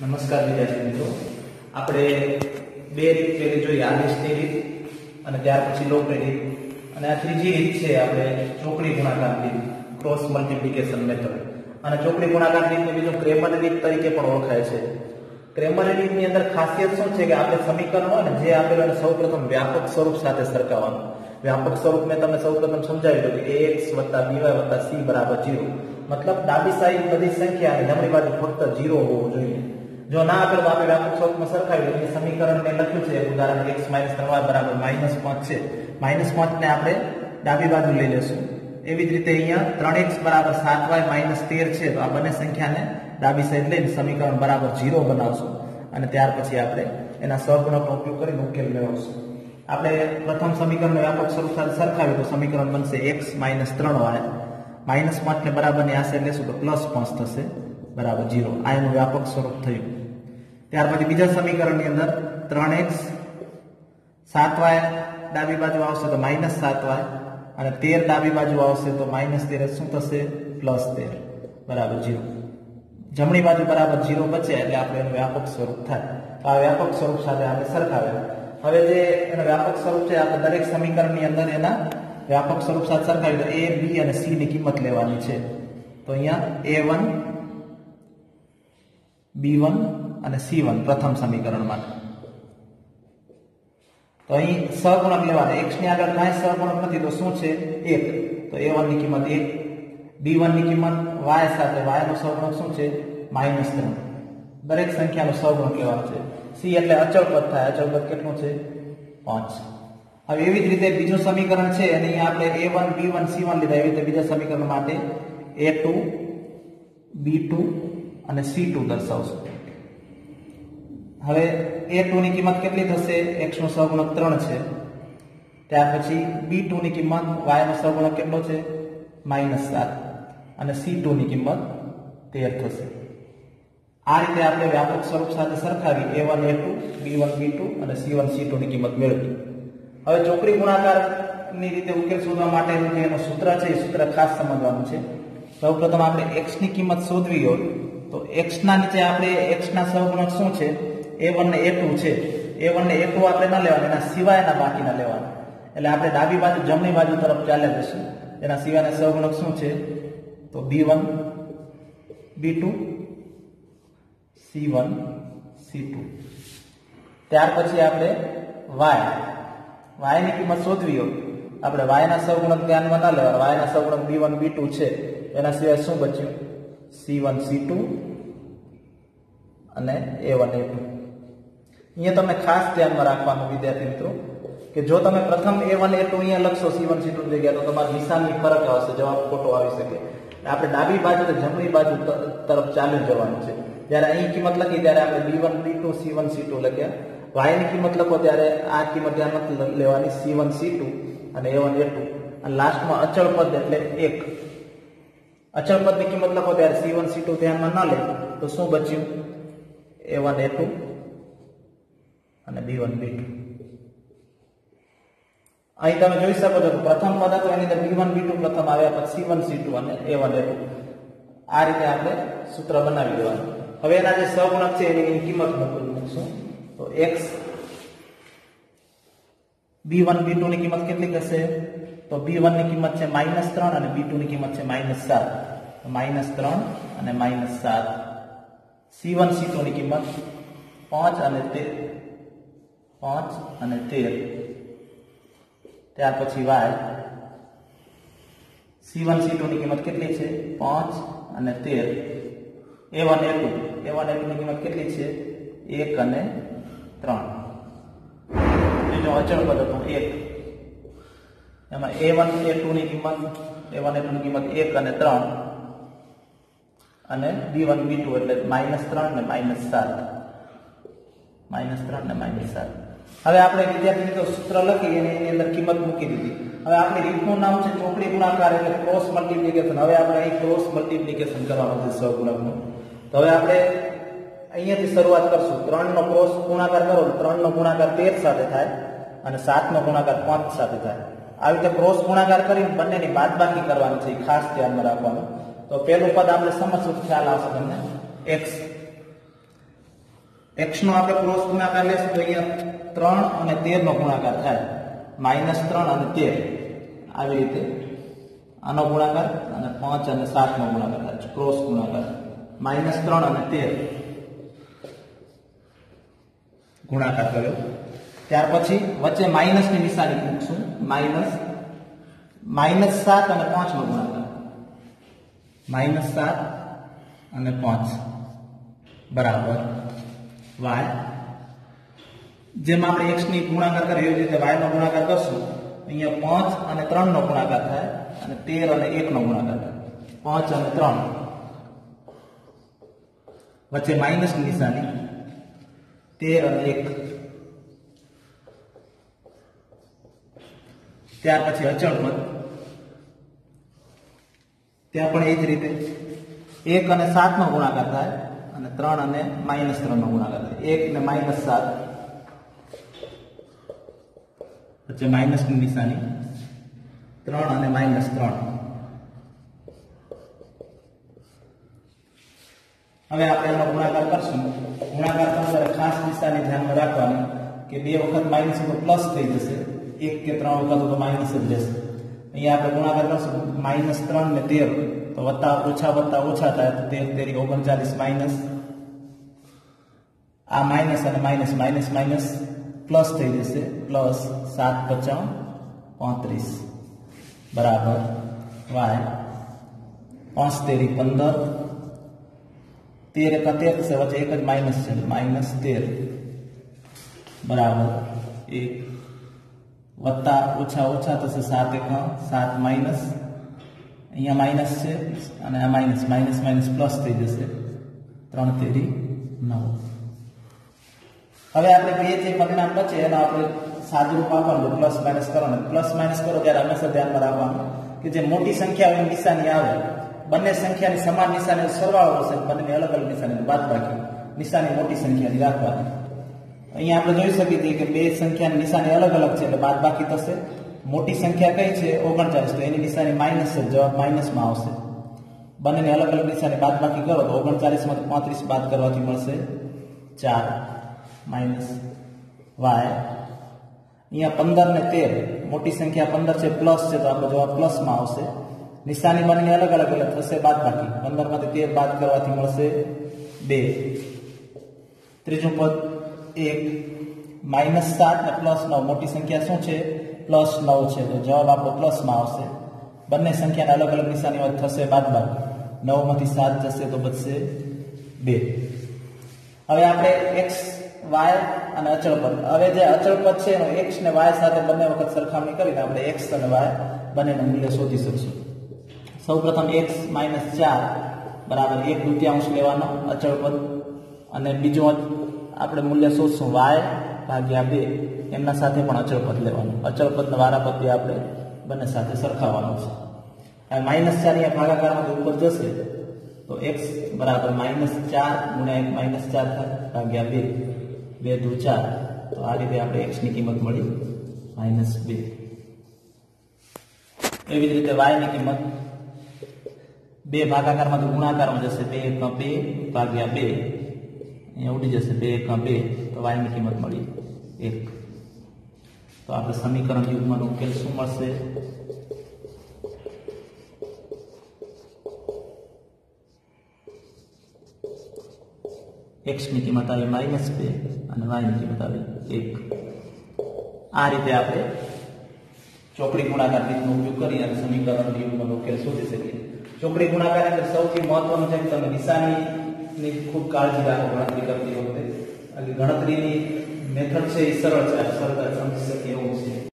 નમસ્કાર વિદ્યાર્થી મિત્રો. આપણે બે રીત પેલી જોઈએ આદેશની રીત અને ત્યાર પછી લોકની રીત. અને આ ત્રીજી રીત છે આપણે ચોકડી ગુણાકાર રીત ક્રોસ મલ્ટિપ્લિકેશન મેથડ અને ચોકડી ગુણાકાર રીતને બીજું ક્રેમર રીત તરીકે પણ ઓળખાય છે. ક્રેમર રીતની અંદર ખાસિયત શું છે કે આપણે સમીકરણ હોય ને જે આપેલું એને સૌપ્રથમ વ્યાપક સ્વરૂપ સાથે સરખાવવાનું વ્યાપક સ્વરૂપ મેં તમને સૌપ્રથમ સમજાવી દઉં કે એક્સ વત્તા બીવાય વત્તા સી બરાબર જીરો મતલબ ડાબી સાઈડ બધી સંખ્યા અને જમણી બાજુ ફક્ત જીરો હોવું જોઈએ. જો ના આપેલું આપણે વ્યાપક સ્વરૂપમાં સરખાવી એ સમીકરણ મેં લખ્યું છે. ઉદાહરણ એક્સ માઇનસ ત્રણ બરાબર -5 છે. -5 ને આપણે ડાબી બાજુ લઈ લેશું. એવી જ રીતે અહીંયા 3x બરાબર 7y 13 છે. તો આ બંને સંખ્યાને ડાબી સાઈડ લઈને સમીકરણ બરાબર જીરો બનાવશું. અને ત્યાર પછી આપણે એના સહગુણકનો ઉપયોગ કરીને ઉકેલ મેળવશું. આપણે પ્રથમ સમીકરણ વ્યાપક સ્વરૂપ સાથે સરખાવીએ તો સમીકરણ બનશે એક્સ માઇનસ ત્રણ વાય માઇનસ પાંચ ને બરાબરની આ સાઈડ લેશું તો પ્લસ પાંચ થશે. બરાબર જીરો આ એનું વ્યાપક સ્વરૂપ થયું. ત્યાર પછી બીજા સમીકરણની અંદર 3x 7y ડાબી બાજુ આવશે તો માઇનસ 7y અને તેર ડાબી બાજુ આવશે તો માઇનસ તેર શું થશે? પ્લસ તેર, બરાબર જીરો. જમણી બાજુ બરાબર જીરો બચે, એટલે આપણે એનું વ્યાપક સ્વરૂપ થાય. તો આ વ્યાપક સ્વરૂપ સાથે આપણે સરખાવ્યા. હવે જે એનું વ્યાપક સ્વરૂપ છે, આપણે દરેક સમીકરણની અંદર એના વ્યાપક સ્વરૂપ સાથે સરખાવી તો એ, બી અને સી ની કિંમત લેવાની છે. તો અહીંયા a1 b1 અને સી વન પ્રથમ સમીકરણ માટે. તો અહીં સહગુણક લેવાના. એક્સની આગળ કાંઈ સહગુણક નથી, તો શું છે? એક. તો એ ની કિંમત 1 b1 ની કિંમત વાય સાથે વાય નો સહગુણક શું છે? -3 દરેક સંખ્યાનો સહગુણક લેવાનો છે. સી એટલે અચળ પદ થાય. અચળ પદ કેટલું છે? પાંચ. હવે એવી જ રીતે બીજું સમીકરણ છે, અને અહીંયા આપણે a1 b1 c1 લીધા. એવી રીતે બીજા સમીકરણ માટે a2 b2 અને c2 દર્શાવશું. હવે a2 ની કિંમત કેટલી થશે? X નો સહગુણક ત્રણ છે. ત્યાર પછી b2 ની કિંમત, y નો સહગુણક કેટલો છે? -7 અને c2 ની કિંમત 13 થશે. આ રીતે આપણે વ્યાપક સ્વરૂપ સાથે સરખાવી a1 a2 b1 b2 અને c1 c2 ની કિંમત મેળવી. હવે ચોકડી ગુણાકારની રીતે ઉકેલ શોધવા માટેનું જે એનું સૂત્ર છે, એ સૂત્ર ખાસ સમજવાનું છે. સૌપ્રથમ આપણે એક્સની કિંમત શોધવી હોય તો એક્સના નીચે આપણે એક્સના સહગુણક શું છે? A1 ને a2 છે. A1 ને a2 આપણે ન લેવાના, એના સિવાયના બાકીના લેવાના. એટલે આપણે ડાબી બાજુ, જમણી બાજુ તરફ ચાલ્યા જશું. એના સિવાયના સહગુણક શું છે? તો b1 b2 c1 c2 ત્યાર પછી આપણે વાય વાયની કિંમત શોધવી હોય. આપણે વાયના સહગુણક ધ્યાનમાં ના લેવા y ના સહગુણક b1 b2 છે. એના સિવાય શું બચ્યું? C1 c2 અને a1 a2 અહીંયા તમે ખાસ ધ્યાનમાં રાખવાનું વિદ્યાર્થી મિત્રો, કે જો તમે પ્રથમ a1 a2 અહીંયા લખશો c1 c2 ની જગ્યાએ, તો તમારા નિશાનની ફરક આવશે, જવાબ ખોટો આવી શકે. આપણે ડાબી બાજુ જમણી બાજુ તરફ ચાલ્યું જવાનું છે. જ્યારે અહીં કિંમત લખી, ત્યારે આપણે b1 b2 c1 c2 લખ્યા. Y ની કિંમત લખો, ત્યારે આ કિંમત ધ્યાનમાં લેવાની. C1 c2 અને a1 a2 અને લાસ્ટમાં અચળ પદ એટલે એક. અચળ પદની કિંમત લખો, ત્યારે c1 c2 ધ્યાનમાં ન લે, તો શું બચ્યું? A1 a2 અને b1 b2 અહીં તમે જોઈ શકો છો પ્રથમ પદ હતો એની અંદર b1 b2 પ્રથમ આવ્યા પછી c1 c2 અને a1 a2 આ રીતે આપણે સૂત્ર બનાવી દેવાનું. હવે એના જે સહગુણક છે એની કિંમત મૂકશું તો x b1 b2 ની કિંમત કેટલી થશે? તો b1 ની કિંમત છે માઇનસ ત્રણ અને b2 ની કિંમત છે માઇનસ સાત. માઇનસ ત્રણ અને -7 c1 c2 ની કિંમત પાંચ અને 13 5 અને તેર. ત્યાર પછી વાય. સી વન સી ટુની કિંમત કેટલી છે? પાંચ અને તેર. A one A two A one A ટુની કિંમત કેટલી છે? એક અને ત્રણ. બીજો અચળ પદ હતો, એક. એમાં એ વન એ ટુની કિંમત એ વન એ ટુની કિંમત એક અને ત્રણ. અને b1 b2 એટલે માઇનસ ત્રણ ને -7 -3 ને -7 હવે આપણે વિદ્યાર્થી મિત્રો સૂત્ર લખી અને એની અંદર કિંમત મૂકી દીધી. હવે આપણી રીતનું નામ છે ચોકડી ગુણાકાર એટલે ક્રોસ મલ્ટિપ્લિકેશન હવે આપણે અહીં ક્રોસ મલ્ટિપ્લિકેશન કરવાનું છે સહગુણકનું. તો હવે આપણે અહીંયાથી શરૂઆત કરશું. ત્રણ નો ક્રોસ ગુણાકાર કરો ત્રણ નો ગુણાકાર તેર સાથે થાય અને સાત નો ગુણાકાર પાંચ સાથે થાય. આવી રીતે ક્રોસ ગુણાકાર કરીને બંનેની બાદબાકી કરવાની છે. ખાસ ધ્યાનમાં રાખવાનું. તો પેલું પદ આપણે સમજવું ખ્યાલ આવશે તમને. એક્સ x નો આપણે ક્રોસ ગુણાકાર લેશું તો અહીંયા ત્રણ અને તેર નો ગુણાકાર થાય. માઇનસ ત્રણ અને તેર. આવી રીતે આનો ગુણાકાર અને પાંચ અને સાત નો ગુણાકાર થાય ક્રોસ ગુણાકાર. માઇનસ ત્રણ અને તેર. ગુણાકાર કર્યો. ત્યાર પછી વચ્ચે માઇનસની નિશાની મૂકશું. માઇનસ માઇનસ સાત અને પાંચ નો ગુણાકાર. માઇનસ સાત અને પાંચ. બરાબર. વાય. જેમ આપણે એક્સની ગુણાકાર કરીએ એવી રીતે વાય નો ગુણાકાર કરશું, અહીંયા પાંચ અને ત્રણ નો ગુણાકાર થાય અને તેર અને એક નો ગુણાકાર થાય. પાંચ અને ત્રણ. વચ્ચે માઇનસ નિશાની. તેર અને એક. ત્યાર પછી અચળ પદ. ત્યાં પણ એ જ રીતે. એક અને સાત નો ગુણાકાર થાય અને ત્રણ અને માઇનસ ત્રણ નો ગુણાકાર એક ને માઇનસ સાત. વચ્ચે માઇનસની નિશાની. ત્રણ અને માઇનસ ત્રણ. હવે આપણે એનો ગુણાકાર કરશું. ગુણાકાર તમારે ખાસ નિશાની ધ્યાનમાં રાખવાની કે બે વખત માઇનસ પ્લસ થઈ જશે. એક કે ત્રણ વખત માઇનસ જ રહેશે. અહીંયા આપણે ગુણાકાર કરશું. માઇનસ ત્રણ ને તેર. તો વત્તા ઓછા વત્તા ઓછા થાય તો તેર તેરી ઓગણચાલીસ માઇનસ આ માઇનસ અને માઇનસ માઇનસ માઇનસ પ્લસ થઈ જશે પ્લસ સાત પચાસ પાંત્રીસ બરાબર વાય પાંચ તેરી પંદર તેર એકા તેર થશે વચ્ચે એક જ માઇનસ છે માઇનસ તેર બરાબર એક વત્તા ઓછા ઓછા થશે સાત એકા સાત માઇનસ અહીંયા માઇનસ છે અને આ માઇનસ માઇનસ માઇનસ પ્લસ થઈ જશે. ત્રણ તેરી નવ. હવે આપણે બે જે પરિણામ બચે એનો આપણે સાદુરૂપ આપવાનું પ્લસ માઇનસ કરવાનું. પ્લસ માઇનસ કરો ત્યારે હંમેશા ધ્યાનમાં રાખવાનું કે જે મોટી સંખ્યા હોય નિશાની આવે, બંને સંખ્યાની સમાન નિશાની સરવાળો હશે બંને અલગ અલગ નિશાની બાદ બાકી. નિશાની મોટી સંખ્યાની રાખવાની. અહીંયા આપણે જોઈ શકીએ છીએ કે બે સંખ્યાની નિશાની અલગ અલગ છે, એટલે બાદ બાકી થશે. મોટી સંખ્યા કઈ છે? ઓગણચાલીસ. તો એની નિશાની માઇનસ છે, જવાબ માઇનસમાં આવશે. બંનેની અલગ અલગ નિશાની બાદ બાકી કરો તો ઓગણચાલીસમાંથી પાંત્રીસ બાદ કરવાથી મળશે ચાર. Minus Y. અહીંયા પંદર ને તેર. મોટી સંખ્યા પંદર છે, પ્લસ છે, તો આપણો જવાબ પ્લસમાં આવશે. નિશાની બંને અલગ અલગ અલગ થશે બાદ બાકી પંદરમાંથી તેર બાદ કરવાથી મળશે બે. ત્રીજું પદ એક. માઇનસ સાત ને પ્લસ નવ. મોટી સંખ્યા શું છે? પ્લસ નવ છે. તો જવાબ આપણો પ્લસમાં આવશે. બંને સંખ્યાના અલગ અલગ નિશાની વાત થશે બાદ બાદ. નવમાંથી સાત જશે તો બચશે બે. હવે આપણે એક્સ, વાય અને અચળ પદ. હવે જે અચળ પદ છે એનો એક્સ ને વાય સાથે બંને વખત સરખામણી કરીને આપણે એક્સ અને વાય બંનેનું મૂલ્ય શોધી શકશું. સૌ પ્રથમ એક્સ માઇનસ ચાર બરાબર એક દુત્યાંશ લેવાનો અચળ પદ. અને બીજું આપણે મૂલ્ય શોધશું. વાય ભાગ્યા બે એમના સાથે પણ અચળ પદ લેવાનું. અચળ પદને વારાપદથી આપણે બંને સાથે સરખાવવાનું છે. હવે માઇનસ ચાર અહીંયા ભાગાકારમાંથી ઉપર જશે, તો એક્સ બરાબર માઇનસ ચાર ગુણ્યા એક માઇનસ ચાર થાય, ભાગ્યા બે. બે દુ ચાર. તો આ રીતે આપણે એક્સની કિંમત મળી, માઇનસ બે. એવી જ રીતે વાયની કિંમત બે ભાગાકારમાંથી ગુણાકારમાં જશે, બે એક બે ભાગ્યા બે. અહીંયા ઉડી જશે. બે એક, બે. તો વાયની કિંમત મળી. એક. તો આપણે સમીકરણ યુગમાં ઉકેલ શું મળશે? એક્સની કિંમત આવી માઇનસ બે અને વાયની કિંમત આવી એક. આ રીતે આપણે ચોકડી ગુણાકાર રીતનો ઉપયોગ કરી અને સમીકરણ યુગનો ઉકેલ શોધી શકીએ. ચોકડી ગુણાકાર અંદર સૌથી મહત્વનું છે કે તમે નિશાનીની ખૂબ કાળજી રાખો, ગણતરી કરતી વખતે. ગણતરીની મેથડ છે એ સરળ છે સરળ સમજી શકીએ એવું છે.